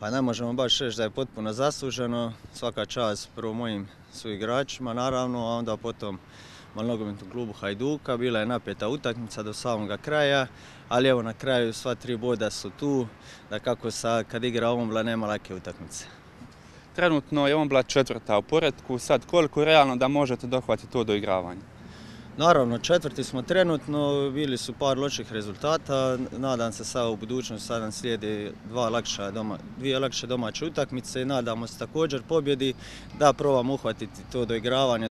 Pa ne možemo baš reći da je potpuno zasluženo, svaka čast prvo mojim su igračima naravno, a onda potom malnogometnom klubu Hajduka, bila je napeta utakmica do samoga kraja, ali evo na kraju sva tri boda su tu, da kako sa, kad igra Ombla nema lake utakmice. Trenutno je Ombla četvrta u poredku, sad koliko realno da možete dohvatiti to do igravanja? Naravno, četvrti smo trenutno, bili su par loših rezultata, nadam se sad u budućnosti, sad nam slijedi dva lakša doma, dvije lakše domaće utakmice. Nadamo se također pobjedi. Da probamo uhvatiti to doigravanje